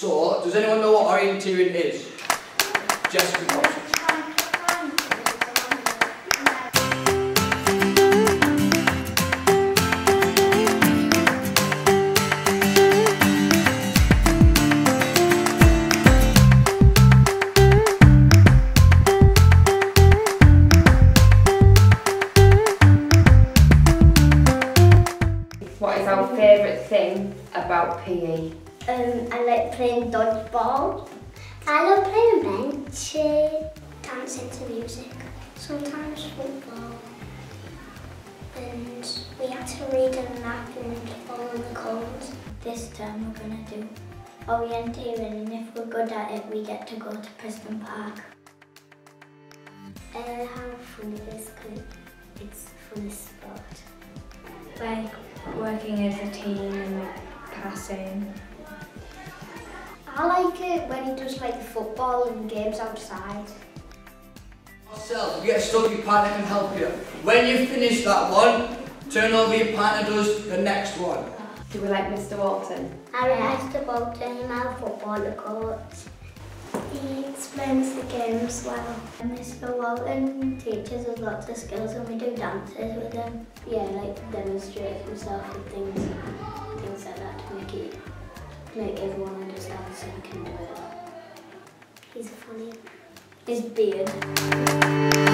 So, does anyone know what orienteering is? Jessica Thompson. What is our favourite thing about PE? Um, I like playing dodgeball. I love playing bench, dancing to music, sometimes football. And we had to read a map and follow the codes. This term we're going to do orienteering and if we're good at it we get to go to Preston Park. Uh, how fun it is because it's fun sport. Like working as a team and passing. I like it when he does like football and games outside. Yourself, you get stuck, your partner can help you. When you finish that one, turn over, your partner does the next one. Do we like Mr Walton? I asked about him our football coach. He explains the games well. And Mr Walton teaches us lots of skills and we do dances with him. Yeah, like demonstrate himself with things, things like that to make it, make everyone he can do it. He's funny. His beard.